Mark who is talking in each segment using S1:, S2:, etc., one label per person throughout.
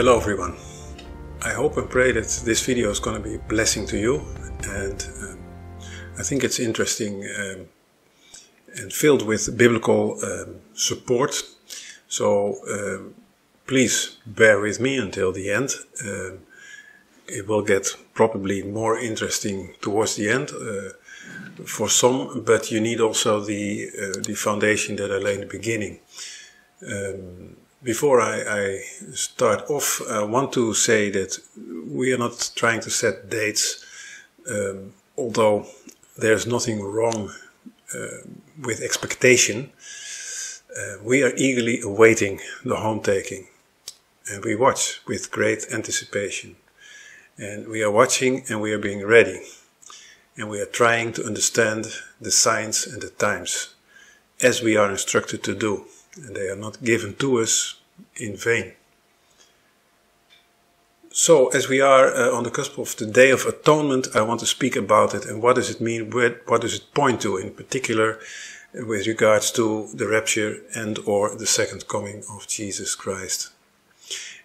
S1: Hello everyone. I hope and pray that this video is going to be a blessing to you and um, I think it's interesting um, and filled with biblical um, support. So um, please bear with me until the end. Um, it will get probably more interesting towards the end uh, for some, but you need also the uh, the foundation that I laid in the beginning. Um, before I, I, start off, I want to say that we are not trying to set dates, um, although there's nothing wrong uh, with expectation. Uh, we are eagerly awaiting the home taking, and we watch with great anticipation. And we are watching and we are being ready, and we are trying to understand the signs and the times as we are instructed to do and they are not given to us in vain. So, as we are uh, on the cusp of the Day of Atonement, I want to speak about it and what does it mean, where, what does it point to in particular with regards to the rapture and or the second coming of Jesus Christ.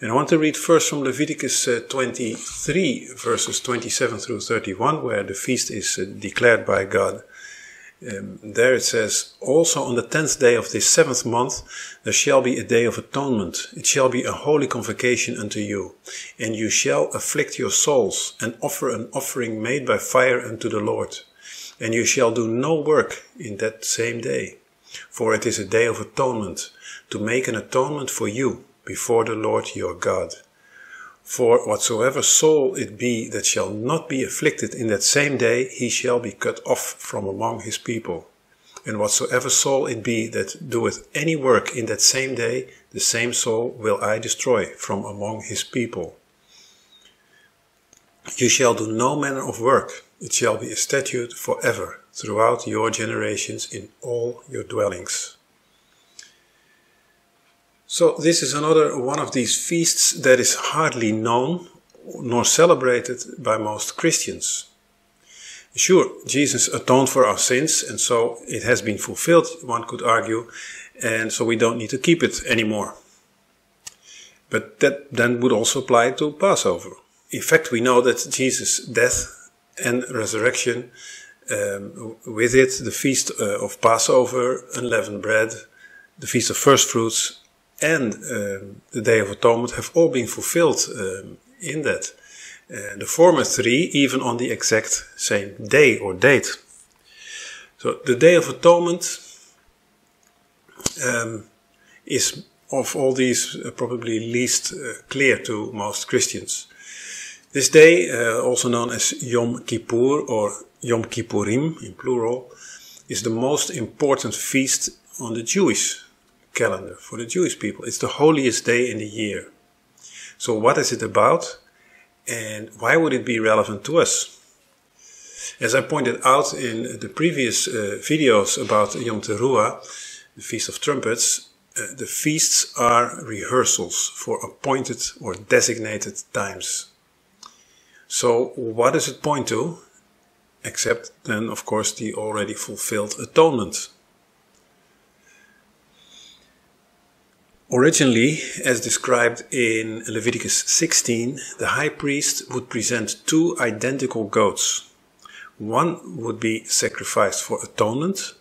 S1: And I want to read first from Leviticus uh, 23 verses 27 through 31 where the feast is uh, declared by God. Um, there it says, Also on the tenth day of this seventh month there shall be a day of atonement. It shall be a holy convocation unto you. And you shall afflict your souls, and offer an offering made by fire unto the Lord. And you shall do no work in that same day. For it is a day of atonement, to make an atonement for you before the Lord your God. For whatsoever soul it be that shall not be afflicted in that same day, he shall be cut off from among his people. And whatsoever soul it be that doeth any work in that same day, the same soul will I destroy from among his people. You shall do no manner of work, it shall be a statute for ever throughout your generations in all your dwellings. So this is another one of these feasts that is hardly known nor celebrated by most Christians. Sure, Jesus atoned for our sins, and so it has been fulfilled, one could argue, and so we don't need to keep it anymore. But that then would also apply to Passover. In fact, we know that Jesus' death and resurrection, um, with it, the feast uh, of Passover, unleavened bread, the feast of first fruits, and um, the Day of Atonement have all been fulfilled um, in that. Uh, the former three, even on the exact same day or date. So the Day of Atonement um, is of all these uh, probably least uh, clear to most Christians. This day, uh, also known as Yom Kippur or Yom Kippurim in plural, is the most important feast on the Jewish calendar for the Jewish people. It's the holiest day in the year. So what is it about? And why would it be relevant to us? As I pointed out in the previous uh, videos about Yom Teruah, the Feast of Trumpets, uh, the feasts are rehearsals for appointed or designated times. So what does it point to? Except then, of course, the already fulfilled atonement. Originally, as described in Leviticus 16, the high priest would present two identical goats. One would be sacrificed for atonement,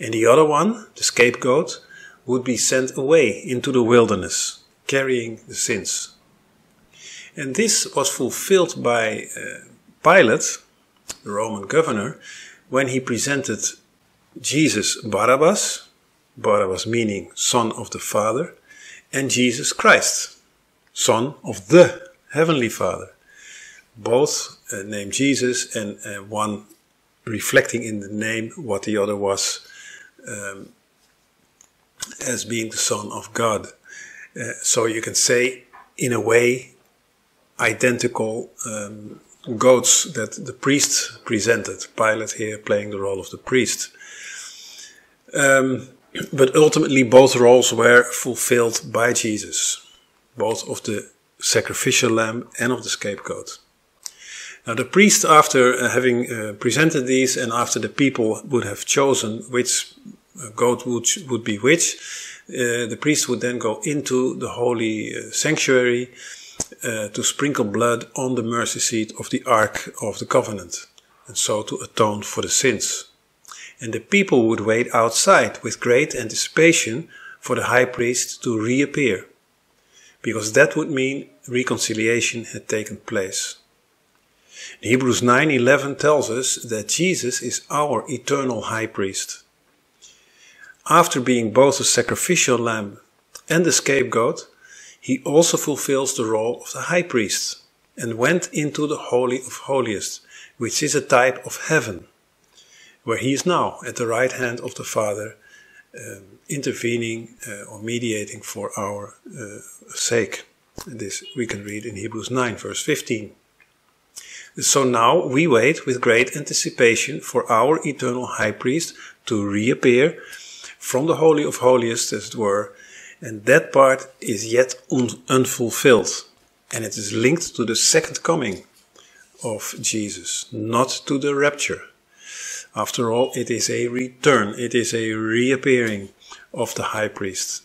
S1: and the other one, the scapegoat, would be sent away into the wilderness, carrying the sins. And this was fulfilled by uh, Pilate, the Roman governor, when he presented Jesus Barabbas, Barabbas meaning son of the Father, and Jesus Christ, Son of the Heavenly Father. Both uh, named Jesus and uh, one reflecting in the name what the other was um, as being the Son of God. Uh, so you can say, in a way, identical um, goats that the priest presented. Pilate here playing the role of the priest. Um, but ultimately, both roles were fulfilled by Jesus, both of the sacrificial lamb and of the scapegoat. Now, the priest, after uh, having uh, presented these and after the people would have chosen which uh, goat would, would be which, uh, the priest would then go into the holy uh, sanctuary to sprinkle blood on the mercy seat of the Ark of the Covenant, and so to atone for the sins. And the people would wait outside with great anticipation for the high priest to reappear, because that would mean reconciliation had taken place. Hebrews 9:11 tells us that Jesus is our eternal high priest. After being both a sacrificial lamb and the scapegoat, he also fulfills the role of the high priest and went into the Holy of Holiest, which is a type of heaven, where he is now at the right hand of the Father, um, intervening uh, or mediating for our uh, sake. This we can read in Hebrews 9, verse 15. So now we wait with great anticipation for our eternal high priest to reappear from the Holy of Holiest, as it were, and that part is yet un unfulfilled. And it is linked to the second coming of Jesus, not to the rapture. After all, it is a return, it is a reappearing of the high priest.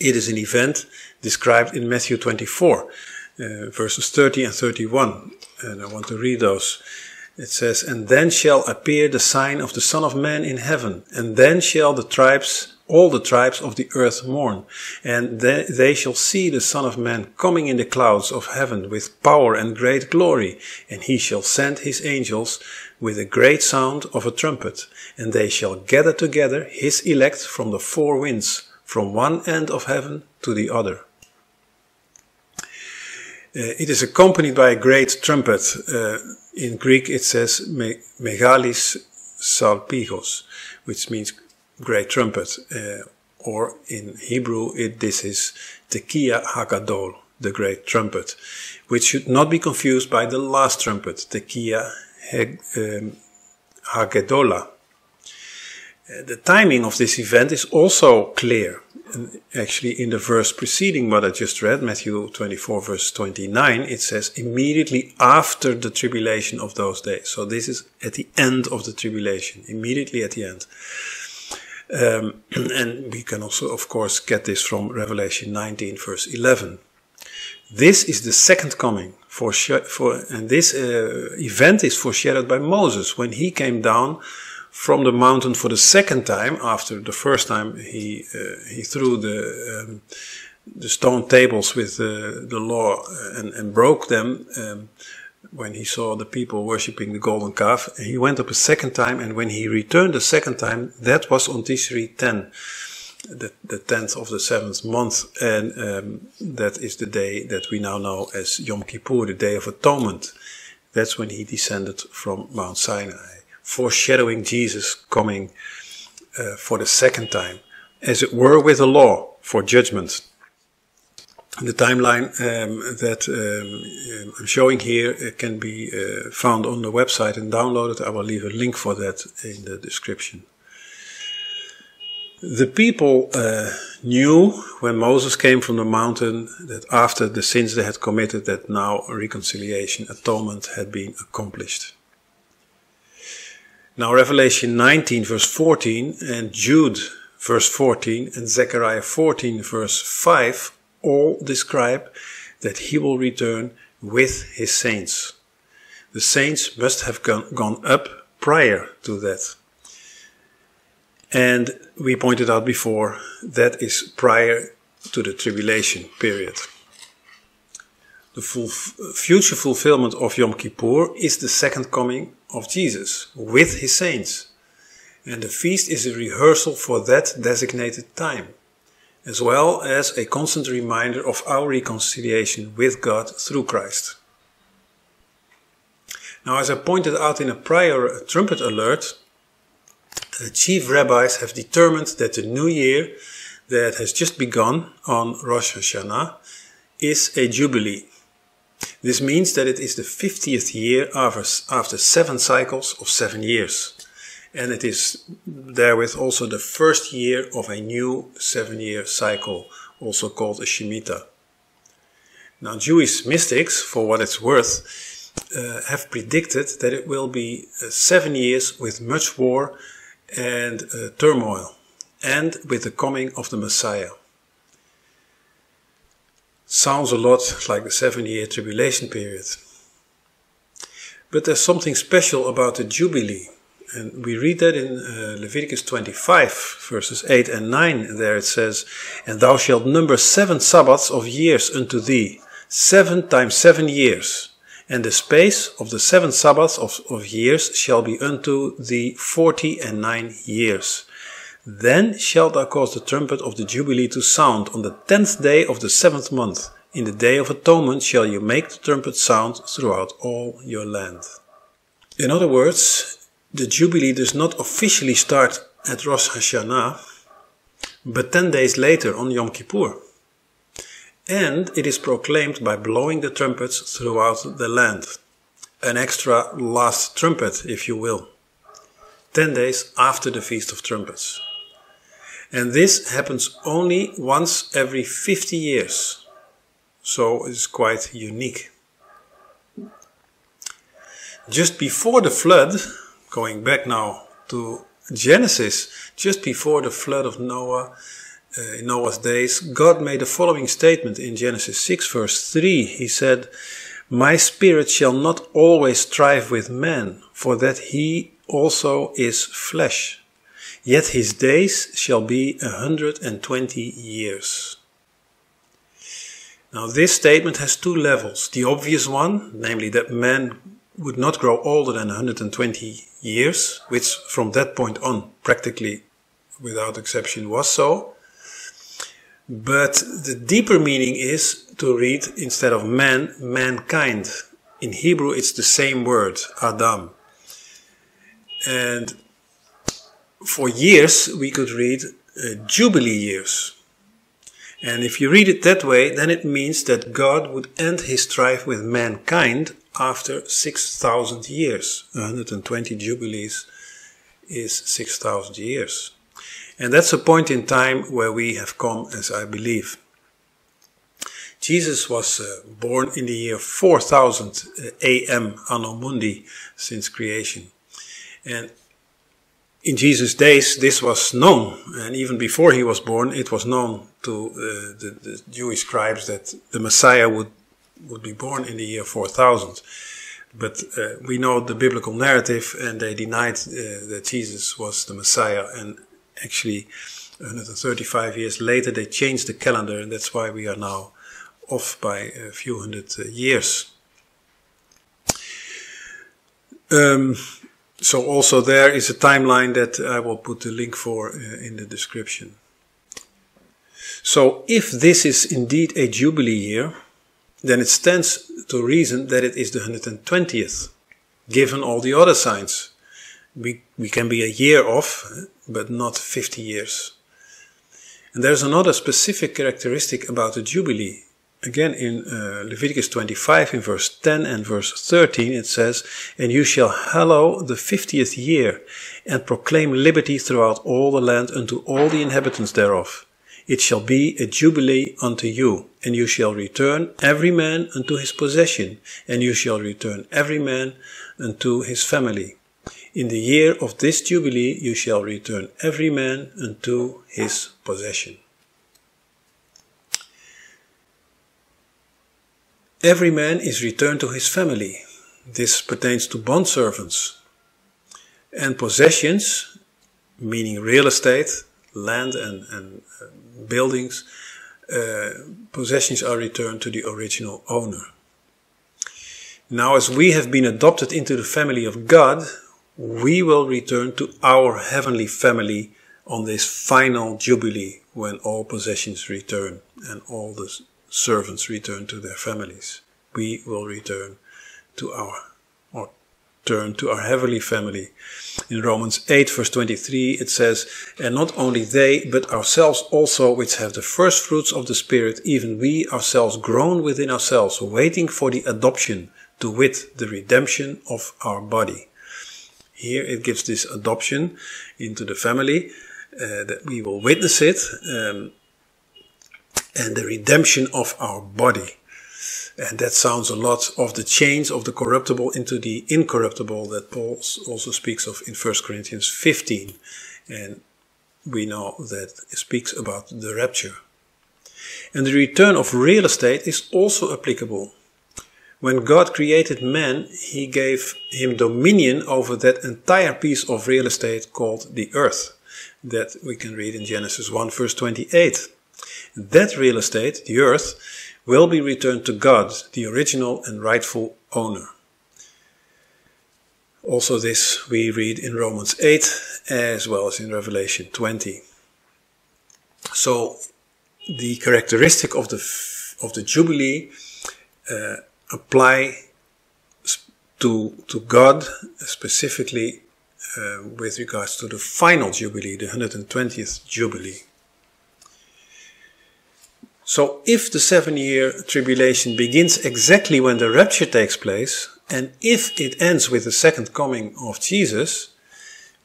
S1: It is an event described in Matthew 24, uh, verses 30 and 31. And I want to read those. It says, And then shall appear the sign of the Son of Man in heaven, and then shall the tribes all the tribes of the earth mourn, and they, they shall see the Son of Man coming in the clouds of heaven with power and great glory, and he shall send his angels with a great sound of a trumpet, and they shall gather together his elect from the four winds, from one end of heaven to the other. Uh, it is accompanied by a great trumpet. Uh, in Greek it says megalis salpigos, which means great trumpet. Uh, or in Hebrew, it, this is Tekiah Hagadol, the great trumpet, which should not be confused by the last trumpet, Tekiah um, Hagedolah. Uh, the timing of this event is also clear. Actually, in the verse preceding what I just read, Matthew 24, verse 29, it says immediately after the tribulation of those days. So this is at the end of the tribulation, immediately at the end. Um, and we can also, of course, get this from Revelation 19, verse 11. This is the second coming for, for and this uh, event is foreshadowed by Moses when he came down from the mountain for the second time after the first time he uh, he threw the um, the stone tables with uh, the law and, and broke them. Um, when he saw the people worshipping the golden calf. He went up a second time, and when he returned the second time, that was on Tishri 10, the, the 10th of the seventh month, and um, that is the day that we now know as Yom Kippur, the Day of Atonement. That's when he descended from Mount Sinai, foreshadowing Jesus coming uh, for the second time, as it were with the law for judgment the timeline um, that um, I'm showing here can be uh, found on the website and downloaded. I will leave a link for that in the description. The people uh, knew when Moses came from the mountain that after the sins they had committed that now reconciliation, atonement had been accomplished. Now Revelation 19 verse 14 and Jude verse 14 and Zechariah 14 verse 5 all describe that he will return with his saints. The saints must have gone, gone up prior to that. And we pointed out before that is prior to the tribulation period. The full, future fulfillment of Yom Kippur is the second coming of Jesus with his saints. And the feast is a rehearsal for that designated time as well as a constant reminder of our reconciliation with God through Christ. Now, as I pointed out in a prior trumpet alert, the chief rabbis have determined that the new year that has just begun on Rosh Hashanah is a jubilee. This means that it is the 50th year after, after seven cycles of seven years and it is therewith also the first year of a new seven year cycle, also called a Shemitah. Now, Jewish mystics, for what it's worth, uh, have predicted that it will be uh, seven years with much war and uh, turmoil, and with the coming of the Messiah. Sounds a lot like the seven year tribulation period. But there's something special about the Jubilee. And we read that in uh, Leviticus 25, verses 8 and 9. There it says, And thou shalt number seven Sabbaths of years unto thee, seven times seven years. And the space of the seven Sabbaths of, of years shall be unto thee forty and nine years. Then shalt thou cause the trumpet of the Jubilee to sound on the tenth day of the seventh month. In the day of atonement shall you make the trumpet sound throughout all your land. In other words, the Jubilee does not officially start at Rosh Hashanah, but 10 days later on Yom Kippur. And it is proclaimed by blowing the trumpets throughout the land. An extra last trumpet, if you will. 10 days after the Feast of Trumpets. And this happens only once every 50 years. So it's quite unique. Just before the flood, going back now to Genesis, just before the flood of Noah, uh, in Noah's days, God made the following statement in Genesis 6 verse 3. He said, My spirit shall not always strive with man, for that he also is flesh yet his days shall be a hundred and twenty years. Now, this statement has two levels. The obvious one, namely that man would not grow older than 120 years, which from that point on, practically without exception, was so. But the deeper meaning is to read instead of man, mankind. In Hebrew, it's the same word, Adam. And for years we could read uh, Jubilee years. And if you read it that way, then it means that God would end his strife with mankind after 6,000 years. 120 Jubilees is 6,000 years. And that's a point in time where we have come, as I believe. Jesus was uh, born in the year 4000 uh, AM, Anno Mundi, since creation. And in Jesus' days, this was known, and even before he was born, it was known to uh, the, the, Jewish scribes that the Messiah would would be born in the year 4000. But uh, we know the biblical narrative, and they denied uh, that Jesus was the Messiah. And actually, 135 years later, they changed the calendar, and that's why we are now off by a few hundred uh, years. Um, so also there is a timeline that I will put the link for uh, in the description. So if this is indeed a Jubilee year, then it stands to reason that it is the 120th, given all the other signs. We, we can be a year off, but not 50 years. And there's another specific characteristic about the Jubilee again in uh, Leviticus 25 in verse 10 and verse 13 it says, And you shall hallow the fiftieth year and proclaim liberty throughout all the land unto all the inhabitants thereof. It shall be a jubilee unto you, and you shall return every man unto his possession, and you shall return every man unto his family. In the year of this jubilee you shall return every man unto his possession. Every man is returned to his family. This pertains to bondservants. And possessions, meaning real estate, land and, and buildings, uh, possessions are returned to the original owner. Now, as we have been adopted into the family of God, we will return to our heavenly family on this final jubilee when all possessions return and all the servants return to their families. We will return to our, to our heavenly family. In Romans 8 verse 23 it says, And not only they, but ourselves also, which have the first fruits of the Spirit, even we ourselves groan within ourselves, waiting for the adoption, to wit, the redemption of our body. Here it gives this adoption into the family, uh, that we will witness it. Um, and the redemption of our body. And that sounds a lot of the change of the corruptible into the incorruptible that Paul also speaks of in 1 Corinthians 15. And we know that it speaks about the rapture. And the return of real estate is also applicable. When God created man, he gave him dominion over that entire piece of real estate called the earth that we can read in Genesis 1 verse 28. That real estate, the earth, will be returned to God, the original and rightful owner. Also this we read in Romans 8 as well as in Revelation 20. So the characteristic of the of the jubilee uh, apply to to God specifically uh, with regards to the final jubilee, the 120th jubilee. So if the seven year tribulation begins exactly when the rapture takes place, and if it ends with the second coming of Jesus,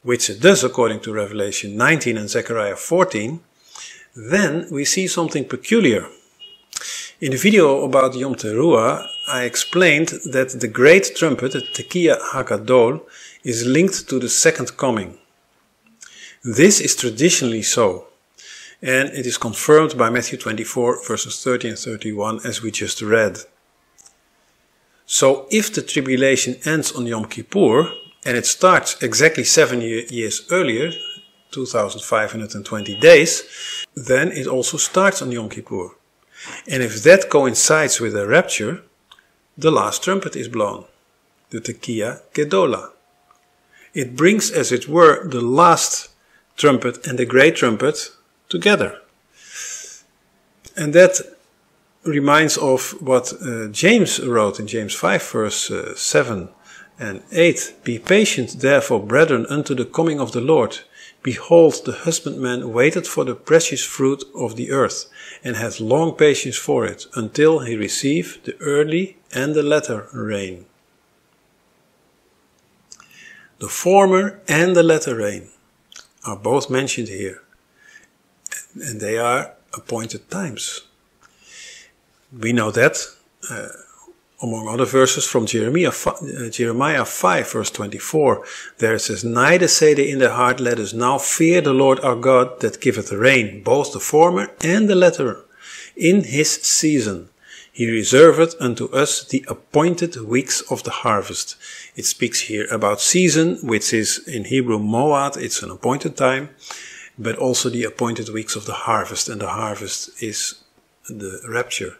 S1: which it does according to Revelation 19 and Zechariah 14, then we see something peculiar. In the video about Yom Teruah, I explained that the great trumpet, the Tekiah Hagadol, is linked to the second coming. This is traditionally so, and it is confirmed by Matthew 24 verses 30 and 31 as we just read. So if the tribulation ends on Yom Kippur, and it starts exactly seven years earlier, 2520 days, then it also starts on Yom Kippur. And if that coincides with the rapture, the last trumpet is blown, the Tekiah Gedola. It brings, as it were, the last trumpet and the great trumpet together. And that reminds of what uh, James wrote in James 5, verse uh, 7 and 8. Be patient, therefore, brethren, unto the coming of the Lord. Behold, the husbandman waited for the precious fruit of the earth, and hath long patience for it, until he receive the early and the latter rain. The former and the latter rain are both mentioned here, and they are appointed times. We know that, uh, among other verses from Jeremiah, uh, Jeremiah 5, verse 24. There it says, Neither say they in their heart, Let us now fear the Lord our God that giveth the rain, both the former and the latter, in his season. He reserveth unto us the appointed weeks of the harvest. It speaks here about season, which is in Hebrew moad, it's an appointed time, but also the appointed weeks of the harvest, and the harvest is the rapture.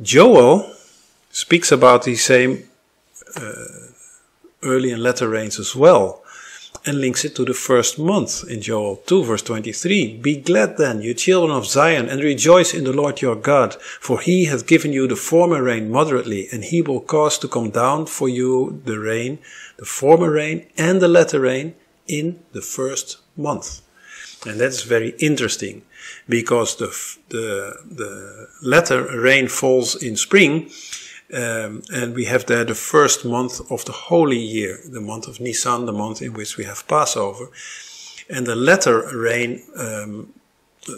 S1: Joel speaks about the same uh, early and latter rains as well and links it to the first month in Joel 2 verse 23. Be glad then, you children of Zion, and rejoice in the Lord your God, for he hath given you the former rain moderately, and he will cause to come down for you the rain, the former rain and the latter rain in the first month. And that's very interesting because the, the, the latter rain falls in spring um, and we have there the first month of the holy year, the month of Nisan, the month in which we have Passover. And the latter rain, um,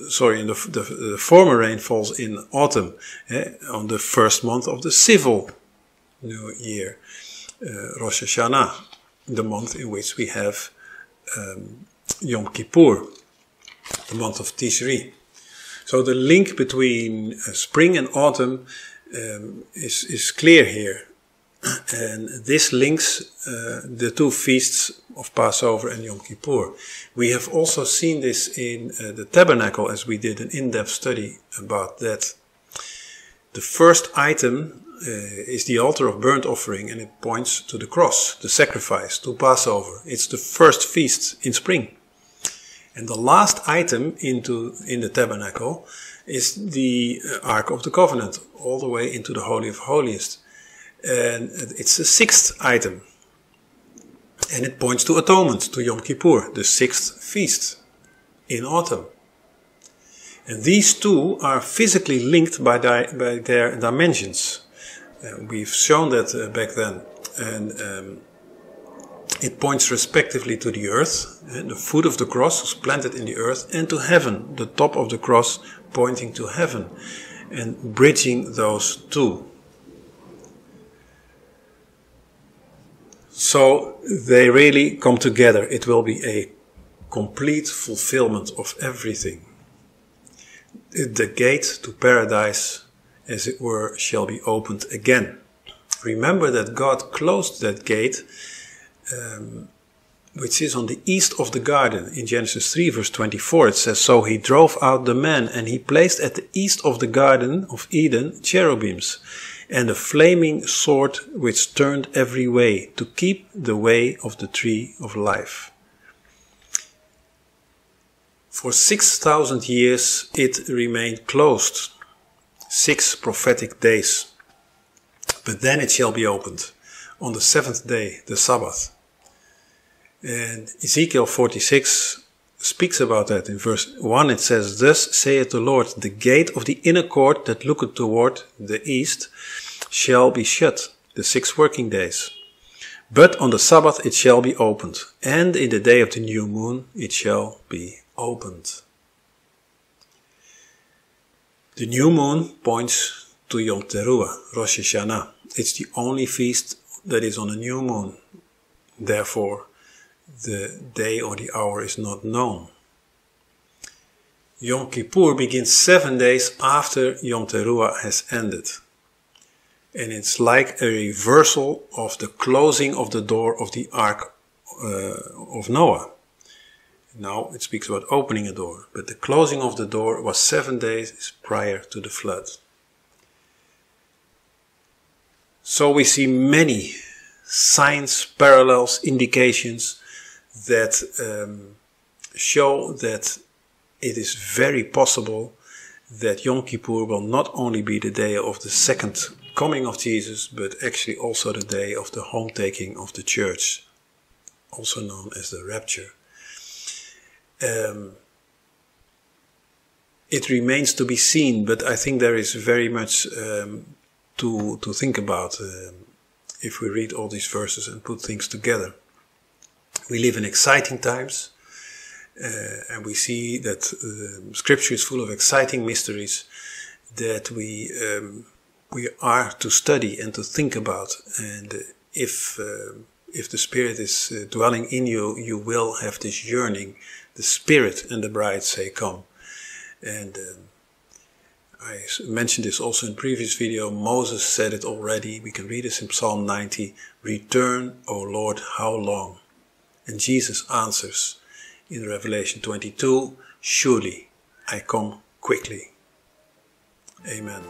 S1: sorry, the, the, the, former rain falls in autumn, eh, on the first month of the civil new year, uh, Rosh Hashanah, the month in which we have um, Yom Kippur, the month of Tishri. So the link between uh, spring and autumn um, is, is clear here. And this links uh, the two feasts of Passover and Yom Kippur. We have also seen this in uh, the tabernacle as we did an in-depth study about that. The first item is the altar of burnt offering and it points to the cross, the sacrifice, to Passover. It's the first feast in spring. And the last item into, in the tabernacle is the uh, Ark of the Covenant, all the way into the Holy of Holiest. And it's the sixth item. And it points to atonement, to Yom Kippur, the sixth feast in autumn. And these two are physically linked by, di by their dimensions. We've shown that uh, back then. And um, it points respectively to the earth, and the foot of the cross is planted in the earth, and to heaven, the top of the cross pointing to heaven, and bridging those two. So they really come together. It will be a complete fulfillment of everything. the gate to paradise, as it were, shall be opened again. Remember that God closed that gate, um, which is on the east of the garden. In Genesis 3, verse 24, it says, So he drove out the man, and he placed at the east of the garden of Eden cherubims, and a flaming sword which turned every way, to keep the way of the tree of life. For 6,000 years it remained closed, six prophetic days. But then it shall be opened on the seventh day, the Sabbath. And Ezekiel 46 speaks about that in verse 1. It says, Thus saith the Lord, the gate of the inner court that looketh toward the east shall be shut the six working days. But on the Sabbath it shall be opened, and in the day of the new moon it shall be opened. The new moon points to Yom Teruah, Rosh Hashanah. It's the only feast that is on a new moon. Therefore, the day or the hour is not known. Yom Kippur begins seven days after Yom Teruah has ended. And it's like a reversal of the closing of the door of the Ark uh, of Noah. Now it speaks about opening a door, but the closing of the door was seven days prior to the flood. So we see many signs, parallels, indications that um, show that it is very possible that Yom Kippur will not only be the day of the second coming of Jesus, but actually also the day of the home taking of the church, also known as the rapture. Um, it remains to be seen, but I think there is very much um, to to think about um, if we read all these verses and put things together. We live in exciting times, uh, and we see that uh, Scripture is full of exciting mysteries that we um, we are to study and to think about. And if uh, if the Spirit is uh, dwelling in you, you will have this yearning the Spirit and the bride say, Come. And um, I mentioned this also in previous video. Moses said it already. We can read this in Psalm 90. Return, O Lord, how long? And Jesus answers in Revelation 22, Surely I come quickly. Amen.